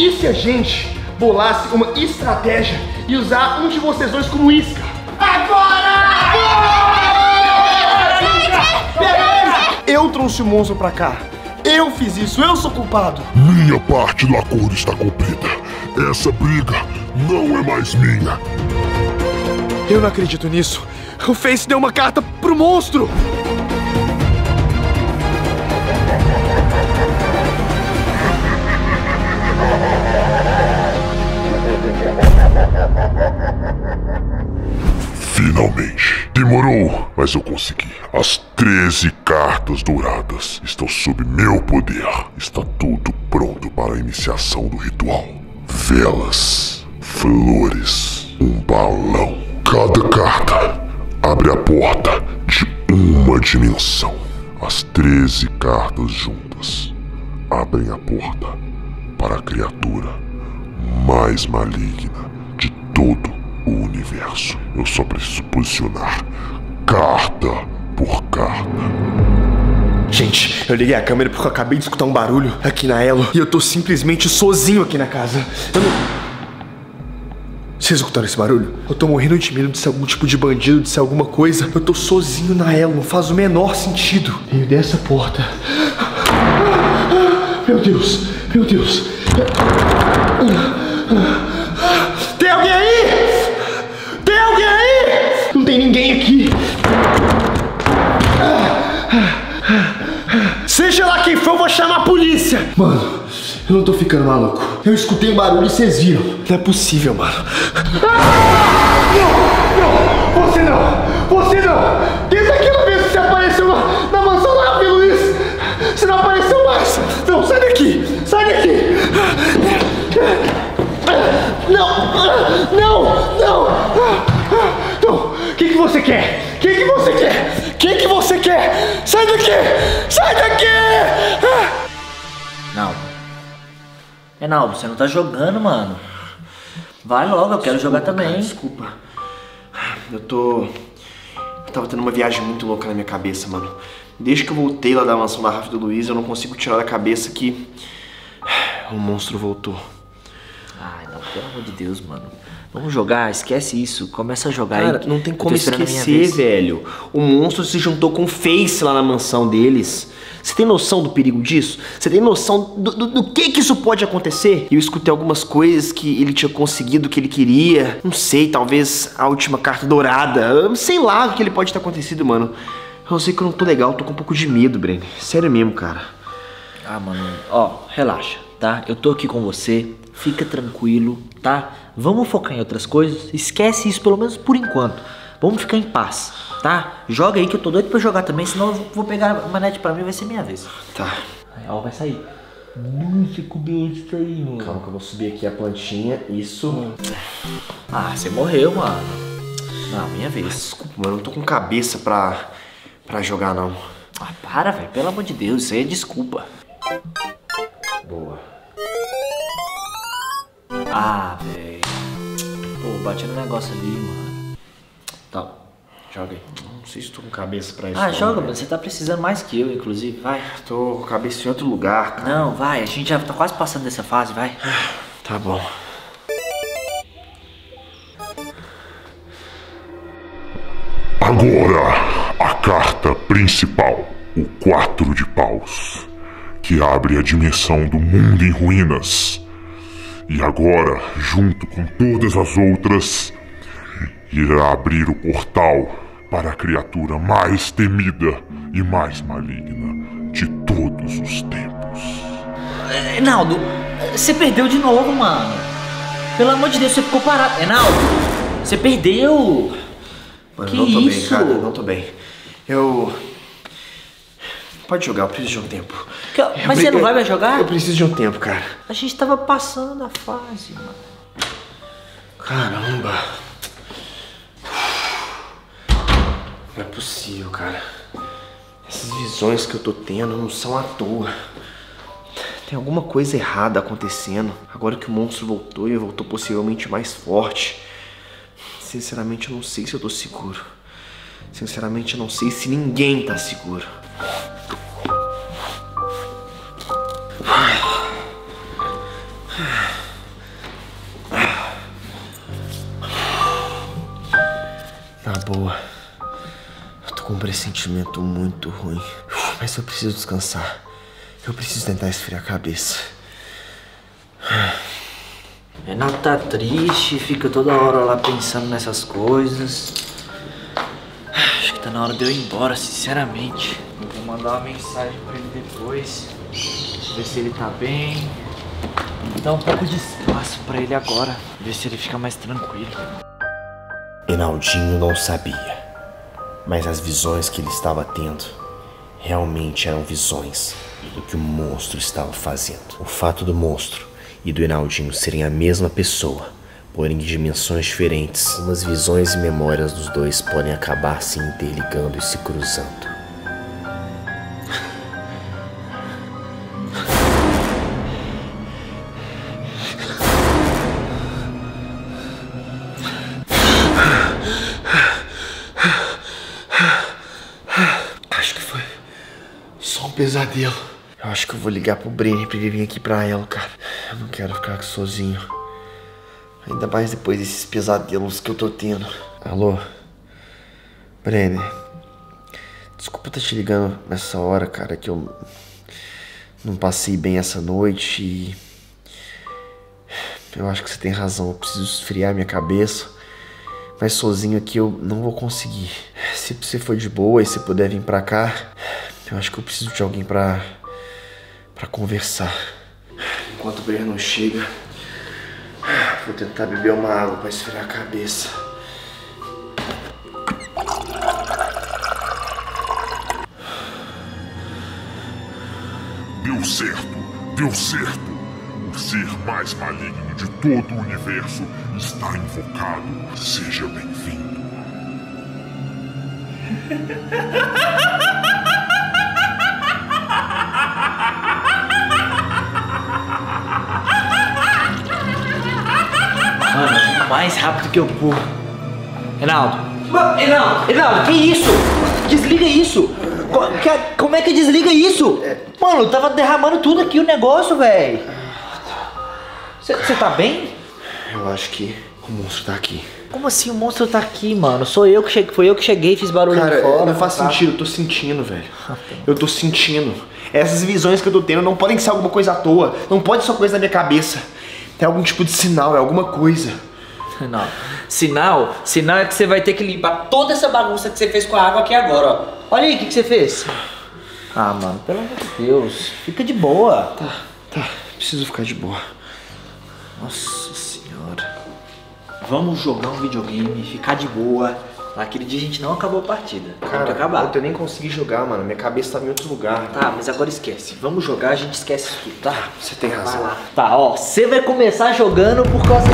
E se a gente bolasse uma estratégia e usar um de vocês dois como isca? Agora! Eu trouxe o monstro pra cá. Eu fiz isso, eu sou culpado. Minha parte do acordo está cumprida. Essa briga não é mais minha. Eu não acredito nisso. O Face deu uma carta pro monstro. Finalmente. Demorou, mas eu consegui. As 13 cartas douradas estão sob meu poder. Está tudo pronto para a iniciação do ritual. Velas, flores, um balão. Cada carta abre a porta de uma dimensão. As 13 cartas juntas abrem a porta para a criatura mais maligna o universo. Eu só preciso posicionar carta por carta. Gente, eu liguei a câmera porque eu acabei de escutar um barulho aqui na Elo e eu tô simplesmente sozinho aqui na casa. Eu não. Vocês escutaram esse barulho? Eu tô morrendo de medo de ser algum tipo de bandido, de ser alguma coisa. Eu tô sozinho na Elo, não faz o menor sentido. Veio dessa porta. Meu Deus, meu Deus. Vou chamar a polícia. Mano, eu não tô ficando maluco. Eu escutei um barulho e vocês viram. Não é possível, mano. Ah! Não, não, você não, você não. Desde aquela vez que você apareceu na, na mansão lá, viu, Luiz? Você não apareceu mais. Não, sai daqui, sai daqui. Não, não, não. Não, o que, que você quer? O que, que você quer? O que, que você quer? Sai daqui! Sai daqui! Reinaldo, você não tá jogando, mano. Vai logo, eu quero jogar Cara, também. desculpa. Eu tô. Eu tava tendo uma viagem muito louca na minha cabeça, mano. Desde que eu voltei lá da mansão da Rafa do Luiz, eu não consigo tirar da cabeça que. O monstro voltou. Ai, não, pelo amor de Deus, mano. Vamos jogar, esquece isso. Começa a jogar Cara, aí. não tem como esquecer, velho. O monstro se juntou com o Face lá na mansão deles. Você tem noção do perigo disso? Você tem noção do, do- do que que isso pode acontecer? Eu escutei algumas coisas que ele tinha conseguido o que ele queria. Não sei, talvez a última carta dourada. Sei lá o que ele pode ter acontecido, mano. Eu sei que eu não tô legal, tô com um pouco de medo, Bren. Sério mesmo, cara. Ah, mano, ó, relaxa, tá? Eu tô aqui com você, fica tranquilo, tá? Vamos focar em outras coisas, esquece isso pelo menos por enquanto. Vamos ficar em paz, tá? Joga aí que eu tô doido pra jogar também, senão eu vou- pegar a manete pra mim vai ser minha vez. Tá. Aí, ó, vai sair. Nossa, que tá aí, mano. Calma que eu vou subir aqui a plantinha. Isso. Ah, você morreu, mano. Não, minha vez. Desculpa, mano. Eu não tô com cabeça pra, pra jogar, não. Ah, para, velho. Pelo amor de Deus, isso aí é desculpa. Boa. Ah, velho. Pô, bati no negócio ali, mano. Tá. Joga aí. Não sei se tô com cabeça pra isso. Ah, joga, mano. Você tá precisando mais que eu, inclusive. Vai. Tô com a cabeça em outro lugar, cara. Não, vai. A gente já tá quase passando dessa fase, vai. Tá bom. Agora, a carta principal, o Quatro de Paus, que abre a dimensão do mundo em ruínas. E agora, junto com todas as outras, irá abrir o portal para a criatura mais temida e mais maligna de todos os tempos. Reinaldo, você perdeu de novo, mano. Pelo amor de Deus, você ficou parado. Reinaldo, você perdeu. Mano, Que não tô isso? bem, cara. Não tô bem. Eu. Pode jogar, eu preciso de um tempo. Eu Mas pre- você não eu- vai mais jogar? Eu preciso de um tempo, cara. A gente tava passando da fase, mano. Caramba. Não é possível, cara. Essas visões que eu tô tendo não são à toa. Tem alguma coisa errada acontecendo. Agora que o monstro voltou e voltou possivelmente mais forte. Sinceramente, eu não sei se eu tô seguro. Sinceramente, eu não sei se ninguém tá seguro. Pressentimento muito ruim. Mas eu preciso descansar. Eu preciso tentar esfriar a cabeça. Renato tá triste, fica toda hora lá pensando nessas coisas. Acho que tá na hora de eu ir embora, sinceramente. Eu vou mandar uma mensagem pra ele depois. Ver se ele tá bem. Dar um pouco de espaço pra ele agora. Ver se ele fica mais tranquilo. Enaldinho não sabia, mas as visões que ele estava tendo realmente eram visões do que o monstro estava fazendo. O fato do monstro e do Enaldinho serem a mesma pessoa, porém em dimensões diferentes, umas visões e memórias dos dois podem acabar se interligando e se cruzando. Pesadelo. Eu acho que eu vou ligar pro Brenner pra ele vir aqui pra ela, cara. Eu não quero ficar aqui sozinho. Ainda mais depois desses pesadelos que eu tô tendo. Alô? Brenner. Desculpa estar te ligando nessa hora, cara, que eu não passei bem essa noite e. Eu acho que você tem razão, eu preciso esfriar minha cabeça. Mas sozinho aqui eu não vou conseguir. Se você for de boa e se puder vir pra cá, eu acho que eu preciso de alguém pra. pra conversar. Enquanto o Brenner não chega, vou tentar beber uma água pra esfriar a cabeça. Deu certo, deu certo. O ser mais maligno de todo o universo está invocado. Seja bem-vindo. mais rápido que eu pulo. Reinaldo. Reinaldo, Reinaldo, que isso? Desliga isso. Co- que- como é que desliga isso? Mano, tava derramando tudo aqui o negócio, velho. Você tá bem? Eu acho que o monstro tá aqui. Como assim o monstro tá aqui, mano? Sou eu que cheguei, foi eu que cheguei e fiz barulho Cara, fora. não faz tá? sentido, eu tô sentindo, velho. Eu tô sentindo. Essas visões que eu tô tendo não podem ser alguma coisa à toa. Não pode ser só coisa da minha cabeça. Tem algum tipo de sinal, é alguma coisa. Não. Sinal, sinal é que você vai ter que limpar toda essa bagunça que você fez com a água aqui agora, ó. Olha aí o que, que você fez. Ah, mano, pelo amor de Deus, fica de boa. Tá, tá. Preciso ficar de boa. Nossa senhora. Vamos jogar um videogame, ficar de boa. Naquele dia a gente não acabou a partida. Que acabar. ontem eu nem consegui jogar, mano. Minha cabeça tava em outro lugar. Tá, mas agora esquece. Vamos jogar, a gente esquece isso tudo, tá? Você tem Vai razão. lá. Tá, ó, você vai começar jogando por causa.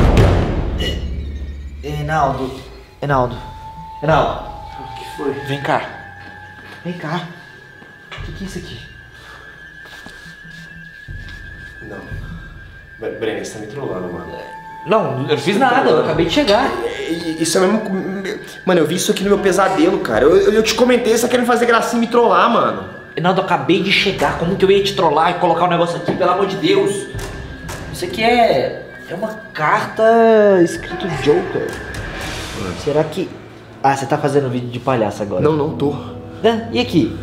Reinaldo. Reinaldo. Reinaldo. O que foi? Vem cá. Vem cá. O que, que é isso aqui? Não. Bre- Brenner, você tá me trollando, mano. Não, eu não fiz nada, eu acabei de chegar. I- Isso é mesmo. Mano, eu vi isso aqui no meu pesadelo, cara. Eu, eu, eu te comentei, você tá querendo fazer gracinha e me trollar, mano. Reinaldo, eu acabei de chegar. Como que eu ia te trollar e colocar o negócio aqui, pelo amor de Deus? Isso aqui é. É uma carta escrito Joker. Será que. Ah, você tá fazendo vídeo de palhaço agora? Não, não tô. Né? E aqui?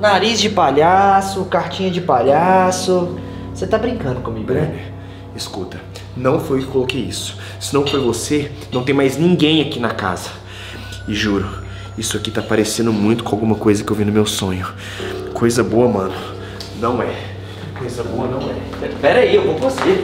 Nariz de palhaço, cartinha de palhaço. Você tá brincando comigo, né? Brenner, escuta. Não foi eu que coloquei isso. Se não foi você, não tem mais ninguém aqui na casa. E juro, isso aqui tá parecendo muito com alguma coisa que eu vi no meu sonho. Coisa boa, mano. Não é. Coisa boa não é. Pera aí, eu vou com você.